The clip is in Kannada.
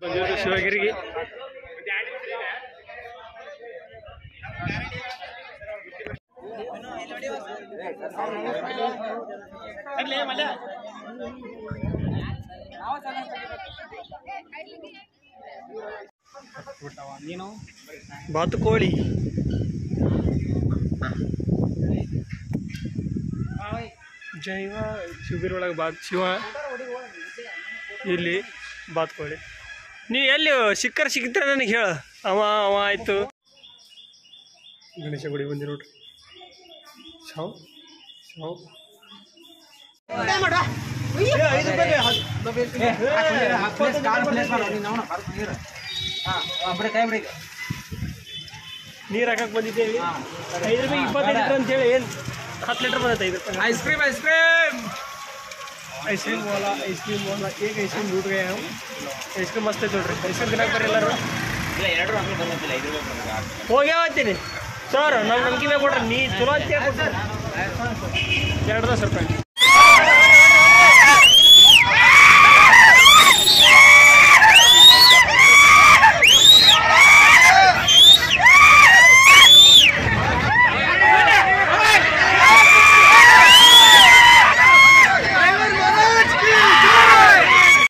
ಬಂದಿರೋದು ಶಿವಗಿರಿಗೆ. ನೀನು ಬಾತುಕೋಳಿ. ಜೈವ ಶುಭಿರೊಳಗೆ ಒಳಗೆ ಬಾತ್ ಶಿವ ಇಲ್ಲಿ ಬಾತ್ಕೊಳ್ಳಿ ನೀ ಎಲ್ಲಿ ಸಿಕ್ಕರ್ ಸಿಕ್ಕಿದ್ರೆ ನನಗೆ ಹೇಳ. ಅವ ಅವ ಆಯ್ತು. ಗಣೇಶ ಗುಡಿ ಬಂದಿ ನೋಡ್ರಿ. ಶಾವ್ ಶಾವ್. ನೀರು ಹಾಕಕ್ ಬಂದಿದ್ದೇವೆ ಐದು ರೂಪಾಯಿ ಇಪ್ಪತ್ತೈದು ಲೀಟರ್ ಅಂತ ಹೇಳಿ ಏನು? ಹತ್ತು ಲೀಟರ್ ಬಂದೈತೆ ಐದು ರೂಪಾಯಿ ice cream ice cream ice cream वाला आइसक्रीम वाला एक आइसक्रीम लूट गए हम आइसक्रीम मस्त है ನೋಡ್ರಿ ಐಸ್ಕ್ರೀಮ್ ತಿನ್ನಕ್ಕೆ ಬರ್ರಿ ಎಲ್ಲರೂ ಹೋಗ್ಯಾವ ಅಂತೀನಿ ಸರ್ ನಮ್ಮ ನಂಬಿಕೆ ಕೊಡ್ರಿ ನೀ ಚಲೋ ಅಂತ ಕೊಡ್ರಿ ಎರಡು ದಸ ರೂಪಾಯಿ